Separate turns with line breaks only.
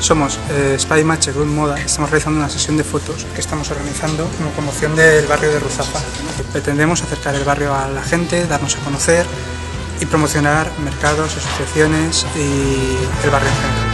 Somos eh, Spy Match Group Moda estamos realizando una sesión de fotos que estamos organizando como promoción del barrio de Ruzafa. Pretendemos acercar el barrio a la gente, darnos a conocer y promocionar mercados, asociaciones y el barrio en general.